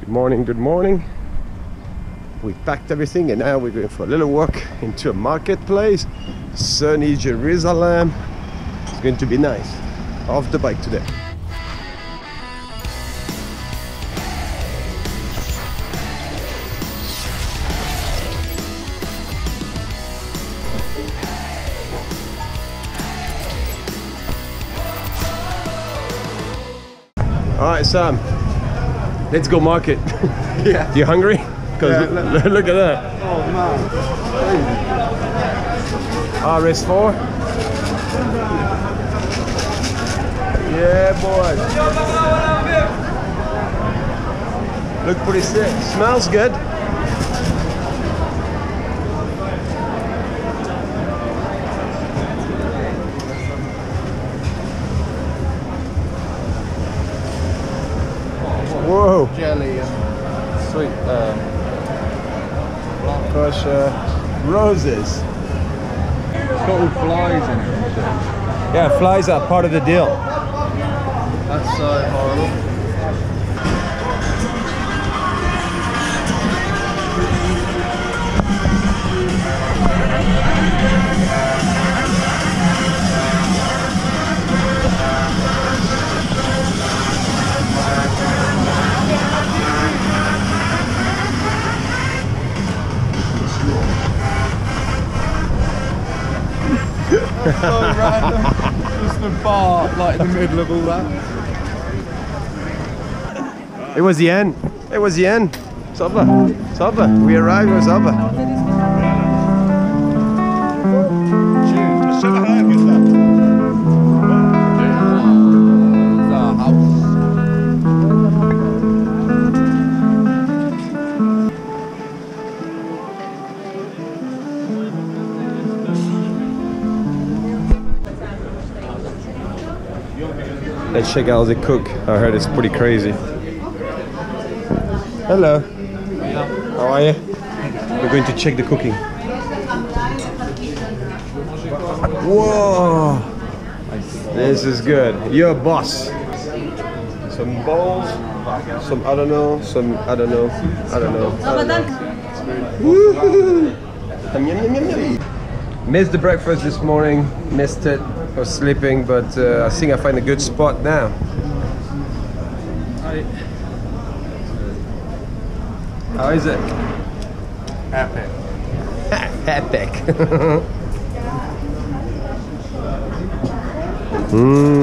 Good morning, good morning. We packed everything and now we're going for a little walk into a marketplace. Sunny Jerusalem. It's going to be nice. Off the bike today. All right, Sam. Let's go market. Yeah. you hungry? Because Yeah, look, look at that. Oh man. RS4. Yeah, boy. Look pretty sick. Smells good. Whoa. Jelly and sweet um, Gosh, uh, roses. got all flies in it. Yeah, flies are part of the deal. That's so horrible. so random. Just a bar like in the middle of all that. It was the end. It was the end. Over. It's over. We arrived. It was Let's check out the cook. I heard it's pretty crazy. Hello. How are you? We're going to check the cooking. Whoa! This is good. You're a boss. Some bowls, some I don't know, some I don't know, I don't know. I don't know. Missed the breakfast this morning, missed it, was sleeping, but uh, I think I find a good spot now. How is it? Epic. Mmm.